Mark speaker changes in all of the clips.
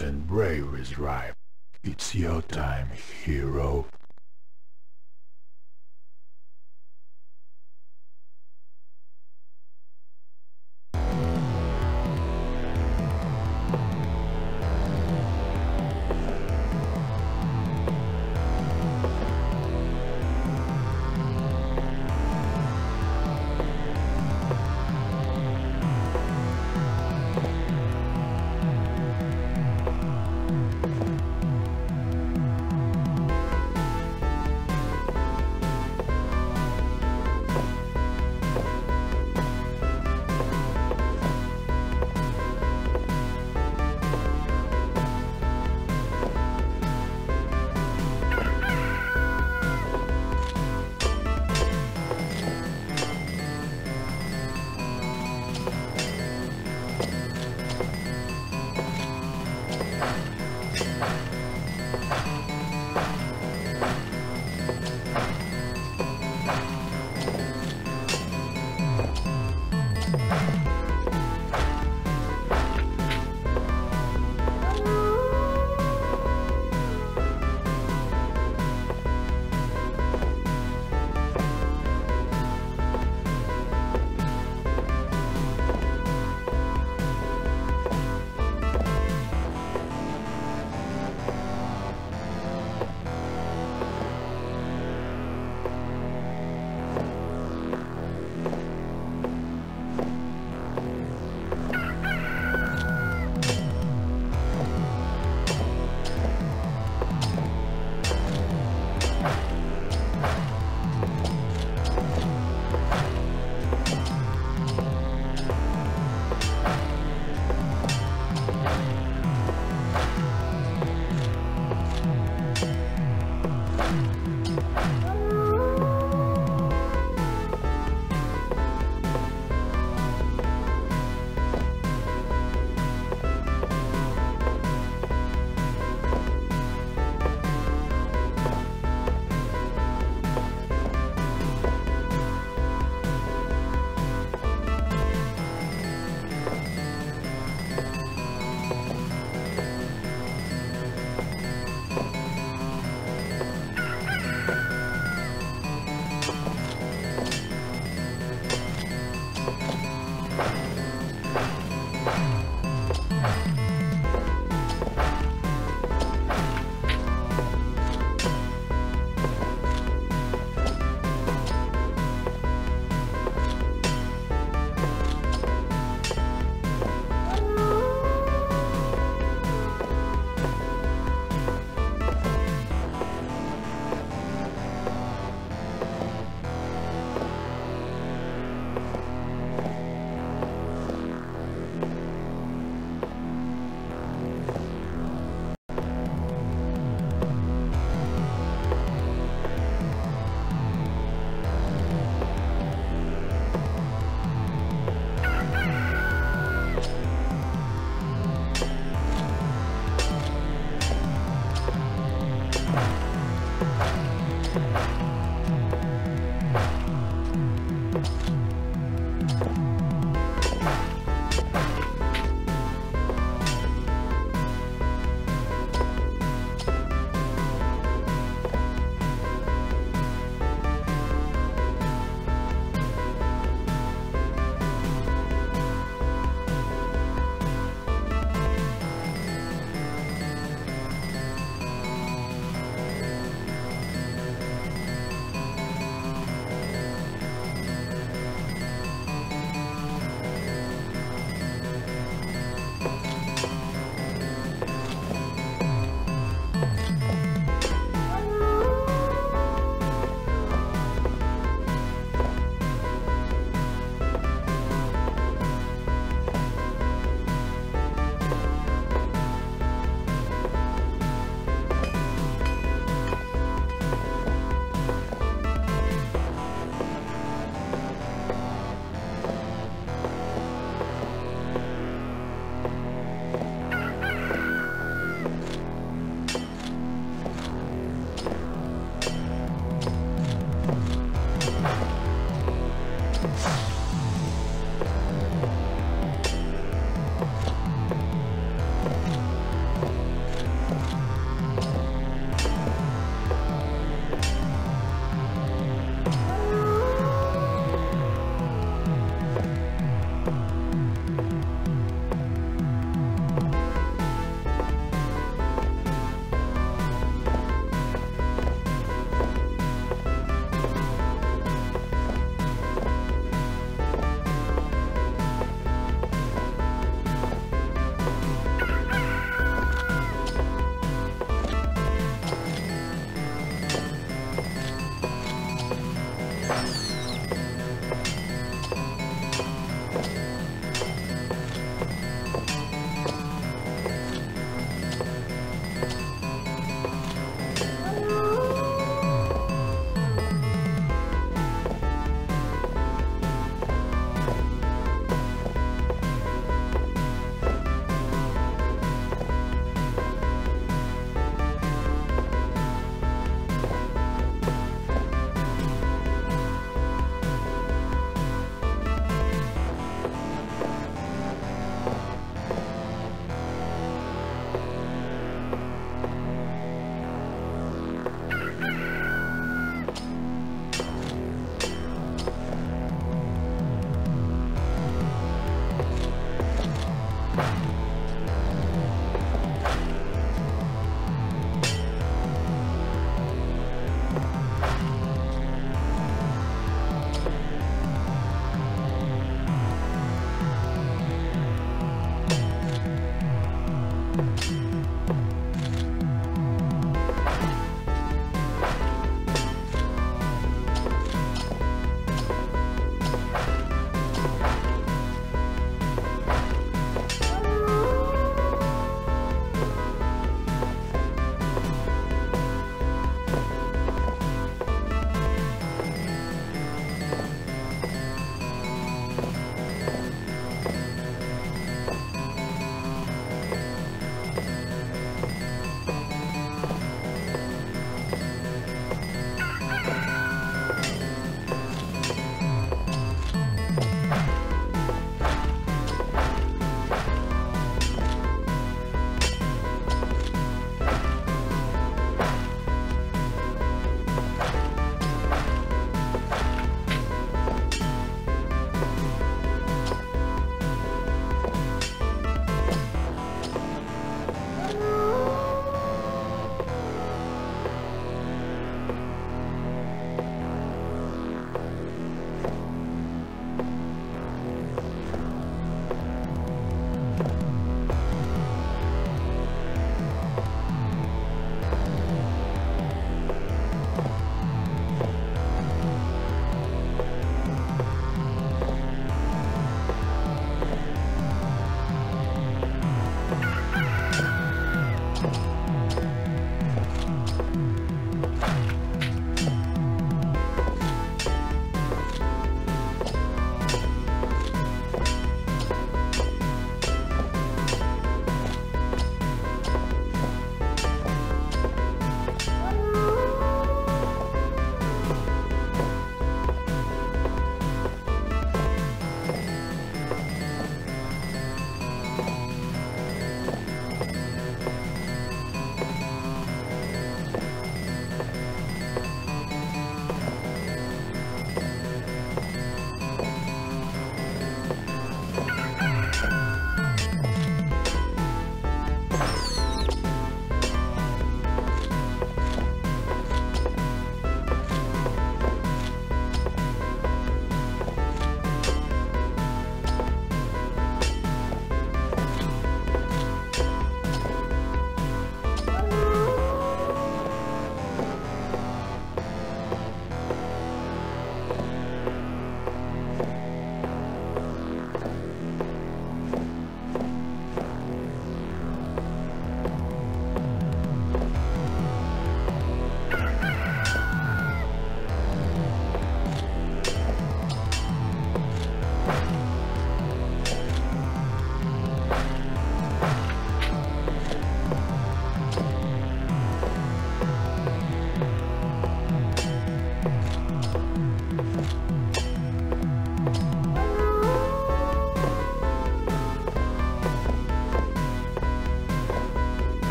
Speaker 1: And brave is ripe. It's your time, hero.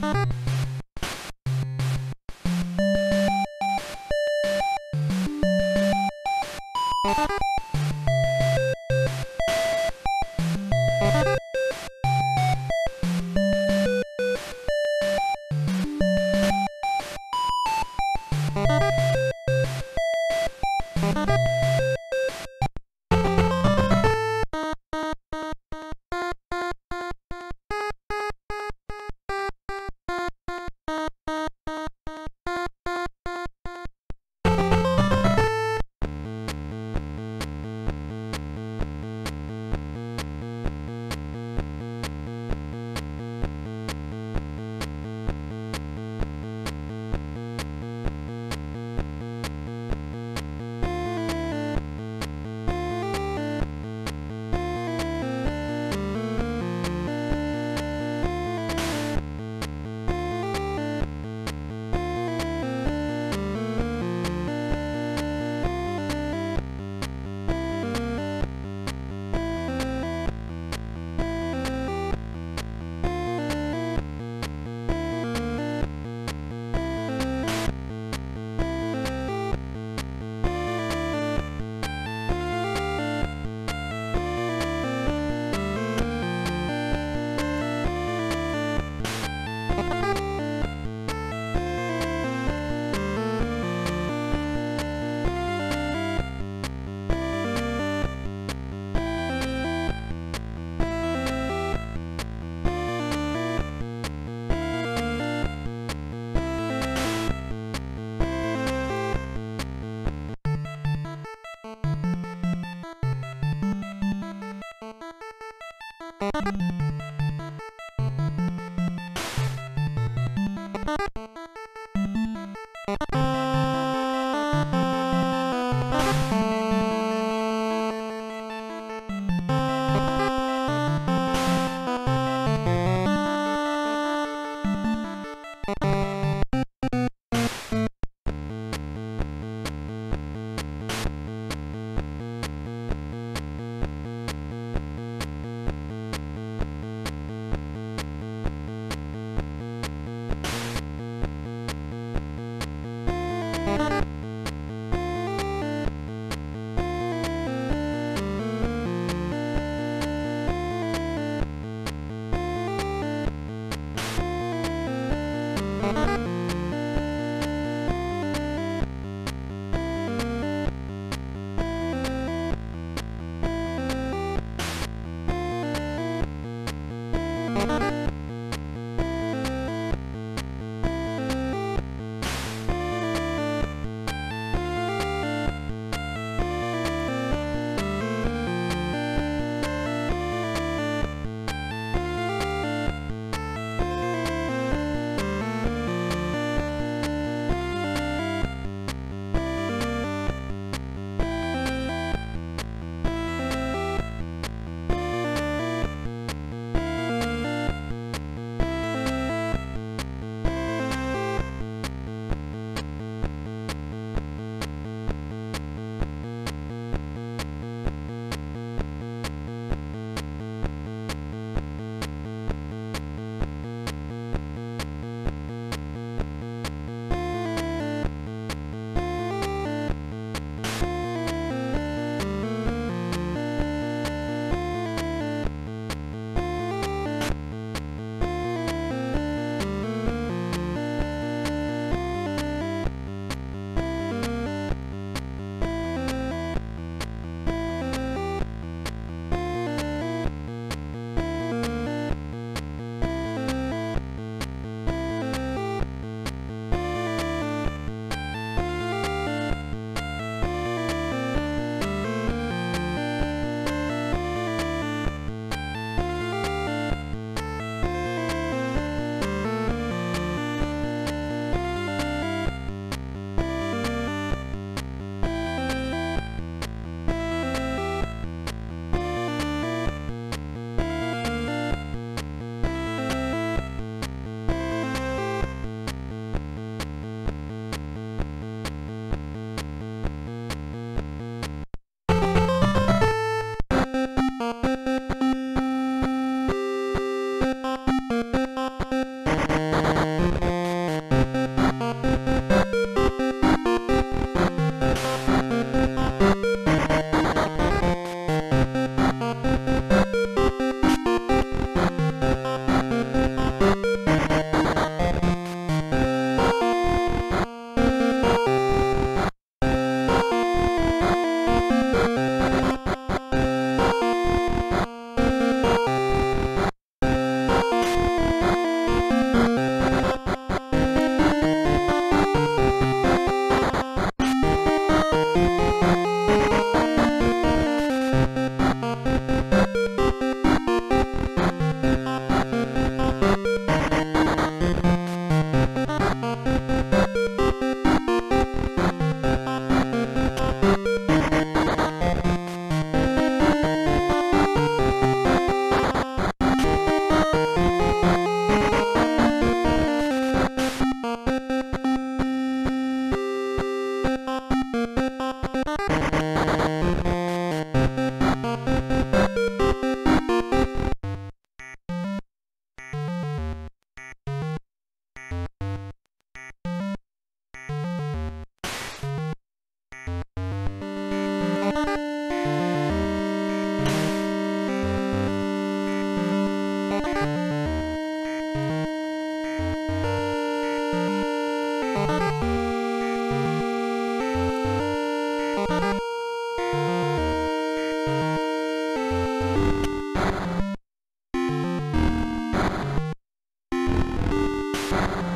Speaker 2: Bye. you you